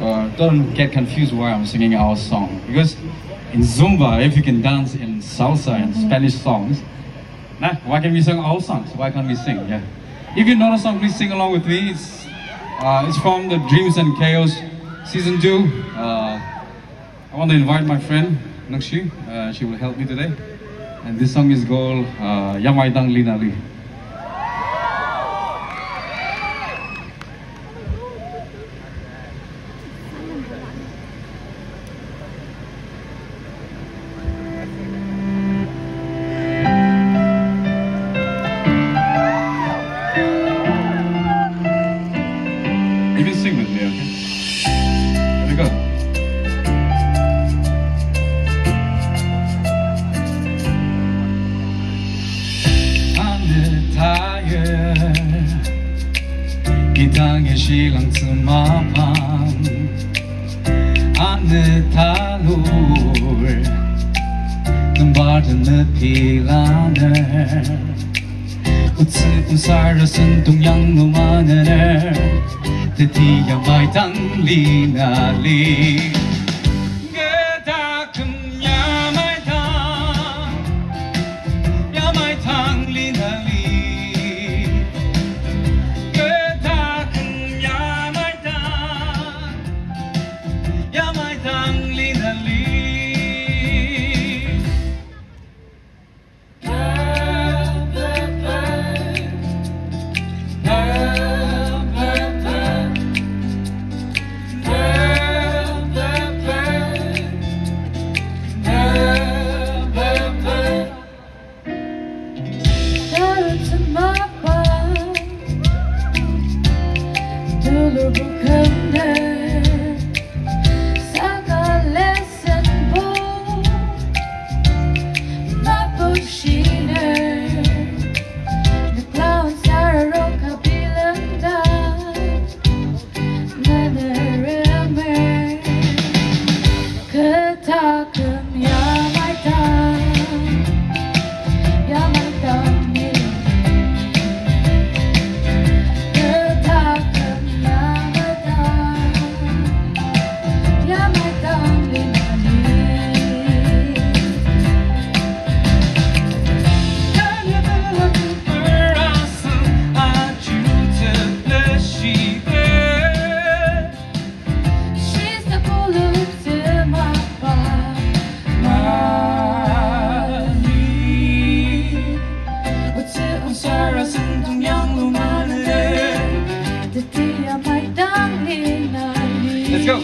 uh, don't get confused why I'm singing our song. Because in Zumba, if you can dance in salsa and Spanish songs, nah, why can't we sing our songs? Why can't we sing? Yeah. If you know the song, please sing along with me. It's, uh, it's from the Dreams and Chaos season two. Uh, I want to invite my friend Nakshi. Uh, she will help me today. And this song is called uh, Yamai Dang Linua everything with me, okay? Here we go. 이 땅의 시랑 스마밤 안내 달울 눈 바른 느 피라네 우츠 우사르슨 동양로마늘 드디어 마이당 리나리 그다금 Come down. Let's go.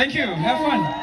Thank you. Have fun.